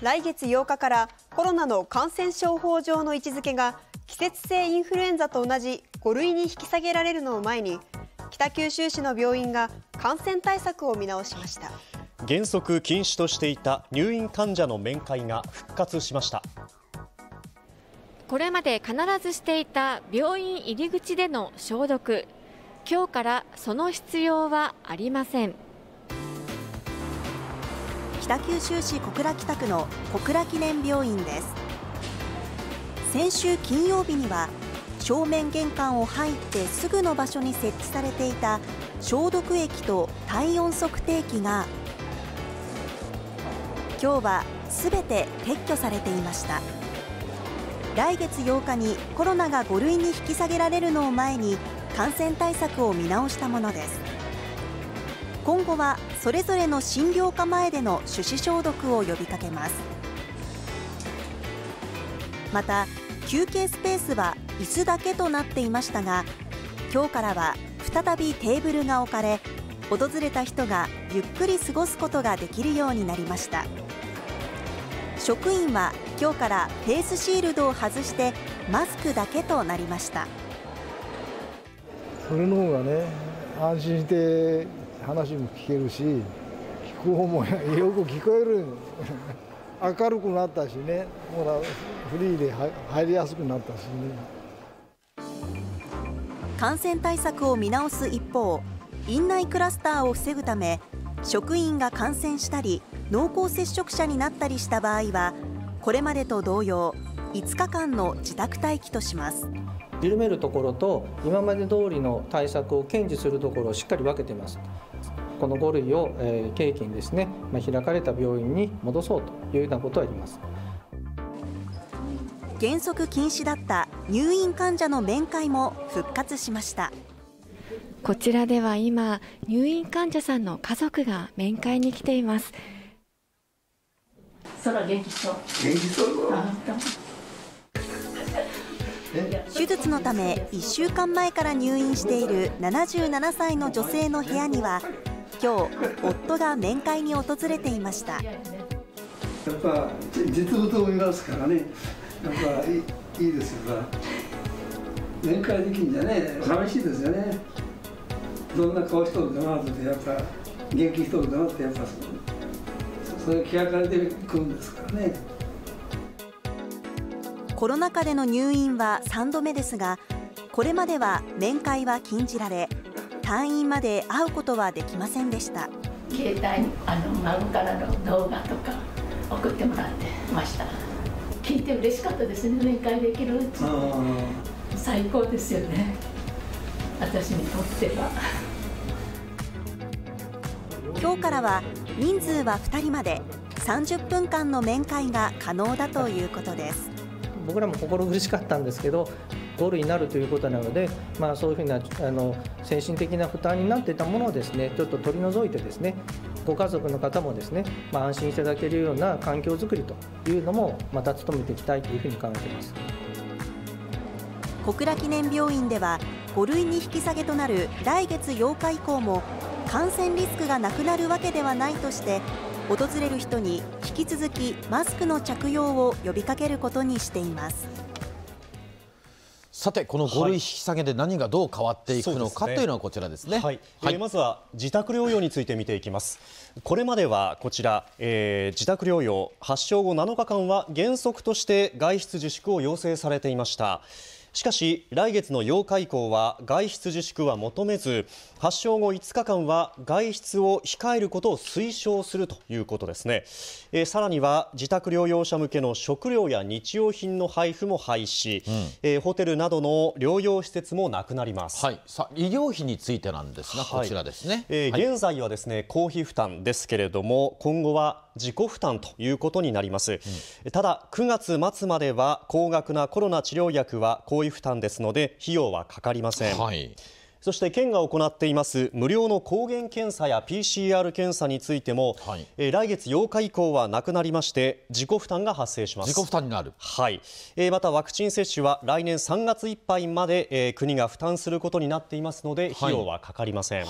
来月8日からコロナの感染症法上の位置づけが季節性インフルエンザと同じ5類に引き下げられるのを前に北九州市の病院が感染対策を見直しました。原則禁止としていた入院患者の面会が復活しました。これまで必ずしていた病院入り口での消毒。今日からその必要はありません北九州市小倉北区の小倉記念病院です。先週金曜日には正面玄関を入ってすぐの場所に設置されていた消毒液と体温測定器が今日はすべて撤去されていました。来月8日にコロナが5類に引き下げられるのを前に感染対策を見直したものです。今後はそれぞれの診療科前での手指消毒を呼びかけます。また休憩スペースは椅子だけとなっていましたが今日からは再びテーブルが置かれ訪れた人がゆっくり過ごすことができるようになりました。職員は今日からフェイスシールドを外してマスクだけとなりました。それの方がね安心して話も聞けるし聞く方もよく聞こえる。明るくなったしね。ほらフリーで入りやすくなったしね。感染対策を見直す一方院内クラスターを防ぐため職員が感染したり濃厚接触者になったりした場合はこれまでと同様5日間の自宅待機とします。緩めるところと今まで通りの対策を堅持するところをしっかり分けていますこの5類を、え契機にですね、ま開かれた病院に戻そうというようなことはあります。原則禁止だった入院患者の面会も復活しました。こちらでは今入院患者さんの家族が面会に来ています。空元気そう。元気そう手術のため1週間前から入院している77歳の女性の部屋には今日夫が面会に訪れていました。やっぱ実物を見ますからね。やっぱいいいいですよ。面会できんじゃね寂しいですよね。どんな顔しとるかなってやっぱ元気しとるかなってやっぱそれ気がかりでくるんですからね。コロナ禍での入院は3度目ですがこれまでは面会は禁じられ退院まで会うことはできませんでした。携帯あの孫からの動画とか送ってもらってました。聞いて嬉しかったですね。面会できるって最高ですよね。私にとっては。今日からは人数は2人まで。30分間の面会が可能だということです。僕らも心苦しかったんですけど5類になるということなので、まあ、そういうふうなあの精神的な負担になっていたものをですねちょっと取り除いてですねご家族の方もですね、まあ、安心いただけるような環境づくりというのもまた努めていきたいというふうに考えています。小倉記念病院では5類に引き下げとなる来月8日以降も感染リスクがなくなるわけではないとして訪れる人に引き続きマスクの着用を呼びかけることにしています。さてこの5類引き下げで何がどう変わっていくのか、はい、というのはこちらですね、はい。はい、えー、まずは自宅療養について見ていきます。これまではこちら、えー、自宅療養発症後7日間は原則として外出自粛を要請されていましたしかし来月の8日以降は外出自粛は求めず発症後5日間は外出を控えることを推奨するということですね、えー、さらには自宅療養者向けの食料や日用品の配布も廃止、うん、えー、ホテルなどの療養施設もなくなります、はい、さ医療費についてなんですが、こちらですね、えーはい、現在はですね公費負担ですけれども今後は自己負担ということになります、うん、ただ9月末までは高額なコロナ治療薬は公費負担ですので費用はかかりません、はい。そして県が行っています無料の抗原検査や PCR 検査についても、はい、えー、来月8日以降はなくなりまして自己負担が発生します。自己負担になる。はい、えー、またワクチン接種は来年3月いっぱいまで、えー、国が負担することになっていますので費用はかかりません、はい